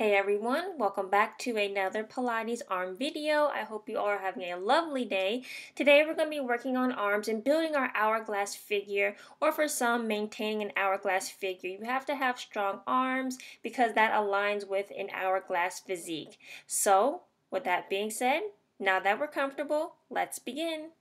Hey everyone, welcome back to another Pilates arm video. I hope you all are having a lovely day. Today we're going to be working on arms and building our hourglass figure or for some maintaining an hourglass figure. You have to have strong arms because that aligns with an hourglass physique. So with that being said, now that we're comfortable, let's begin.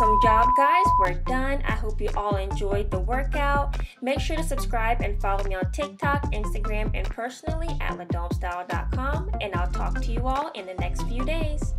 Awesome job, guys. We're done. I hope you all enjoyed the workout. Make sure to subscribe and follow me on TikTok, Instagram, and personally at ledomstyle.com. And I'll talk to you all in the next few days.